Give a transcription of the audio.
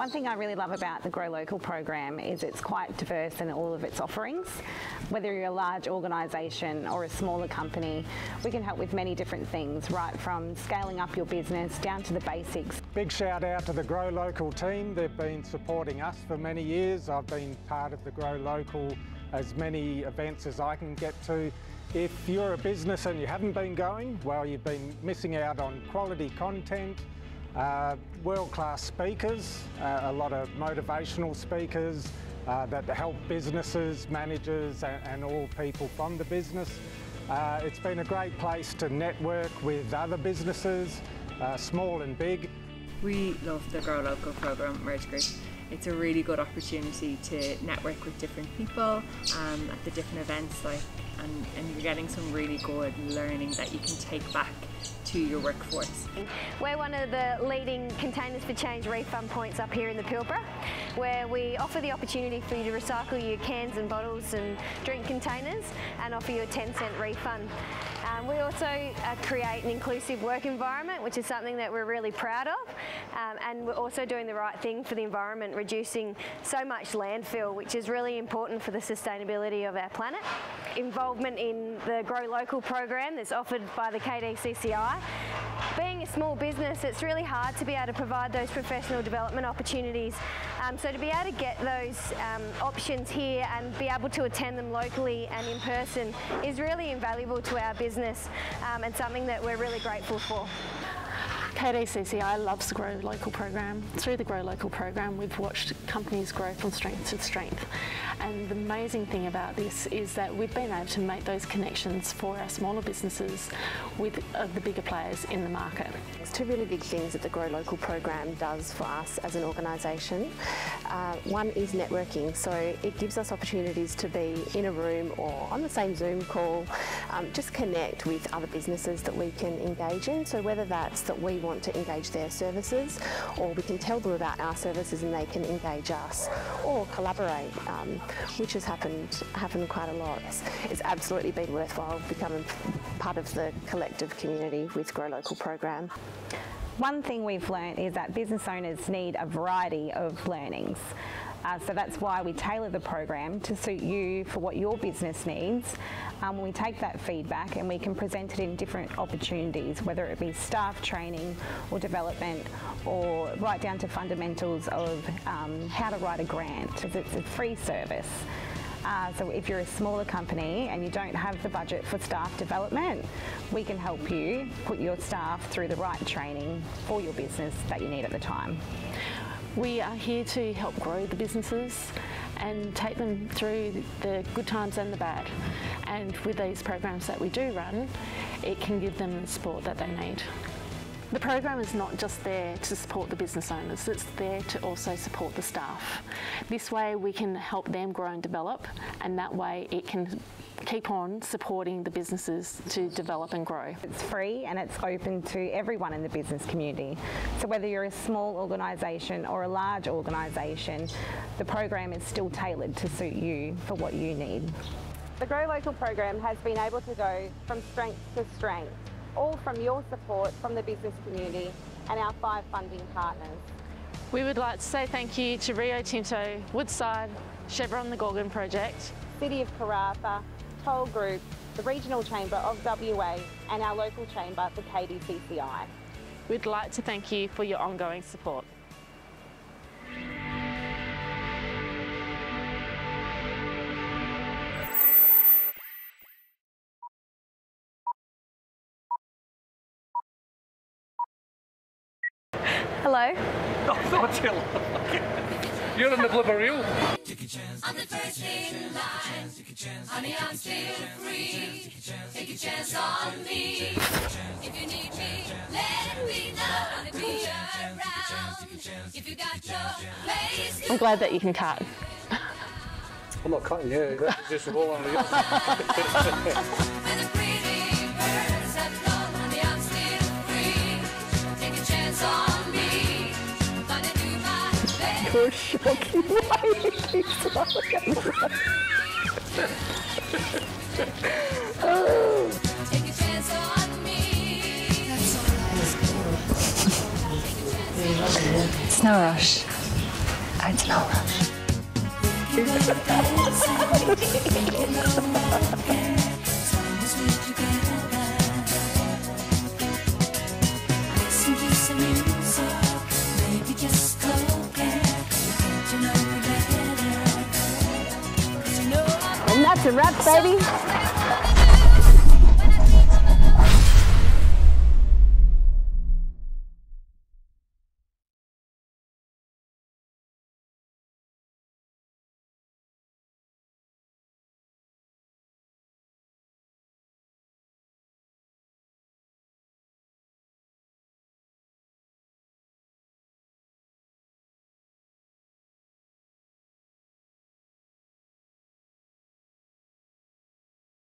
One thing I really love about the Grow Local program is it's quite diverse in all of its offerings. Whether you're a large organisation or a smaller company, we can help with many different things, right from scaling up your business down to the basics. Big shout out to the Grow Local team. They've been supporting us for many years. I've been part of the Grow Local as many events as I can get to. If you're a business and you haven't been going, well, you've been missing out on quality content, uh, world-class speakers, uh, a lot of motivational speakers uh, that help businesses, managers and, and, all people from the business. Uh, it's been a great place to network with other businesses, uh, small and big. We love the Grow Local program, Merge Group. It's a really good opportunity to network with different people um, at the different events like and, and you're getting some really good learning that you can take back to your workforce. We're one of the leading Containers for Change refund points up here in the Pilbara where we offer the opportunity for you to recycle your cans and bottles and drink containers and offer you a 10 cent refund. Um, we also uh, create an inclusive work environment, which is something that we're really proud of. Um, and we're also doing the right thing for the environment, reducing so much landfill, which is really important for the sustainability of our planet. Involvement in the Grow Local program that's offered by the KDCCI. Being a small business, it's really hard to be able to provide those professional development opportunities. Um, so to be able to get those um, options here and be able to attend them locally and in person is really invaluable to our business um, and something that we're really grateful for. KDCCI loves the Grow Local program. Through the Grow Local program, we've watched companies grow from strength to strength. And the amazing thing about this is that we've been able to make those connections for our smaller businesses with uh, the bigger players in the market. There's two really big things that the Grow Local program does for us as an organisation. Uh, one is networking, so it gives us opportunities to be in a room or on the same Zoom call, um, just connect with other businesses that we can engage in. So whether that's that we want to engage their services or we can tell them about our services and they can engage us or collaborate, um, which has happened, happened quite a lot. It's absolutely been worthwhile becoming part of the collective community with Grow Local program. One thing we've learned is that business owners need a variety of learnings. Uh, so that's why we tailor the program to suit you for what your business needs. Um, we take that feedback and we can present it in different opportunities, whether it be staff training or development or right down to fundamentals of um, how to write a grant. It's a free service. Uh, so if you're a smaller company and you don't have the budget for staff development, we can help you put your staff through the right training for your business that you need at the time. We are here to help grow the businesses and take them through the good times and the bad. And with these programs that we do run, it can give them the support that they need. The program is not just there to support the business owners, it's there to also support the staff. This way we can help them grow and develop and that way it can keep on supporting the businesses to develop and grow. It's free and it's open to everyone in the business community. So whether you're a small organisation or a large organisation, the program is still tailored to suit you for what you need. The Grow Local program has been able to go from strength to strength, all from your support from the business community and our five funding partners. We would like to say thank you to Rio Tinto, Woodside, Chevron the Gorgon Project, City of Karratha, Toll Group, the Regional Chamber of WA and our local chamber, the KDCCI. We'd like to thank you for your ongoing support. Hello. Oh, not You're in the blooper reel. Take a chance. I'm the first in line. Take a chance. Honey, I'm still free. Take a chance on me. If you need me, let me know. I'll be around. If you got no place I'm glad that you can cut. I'm not cutting you. That's just a roll on the You're shocking. Why do you smiling? oh. Take a chance on me. It's no rush. it's no rush. And that's a wrap, baby.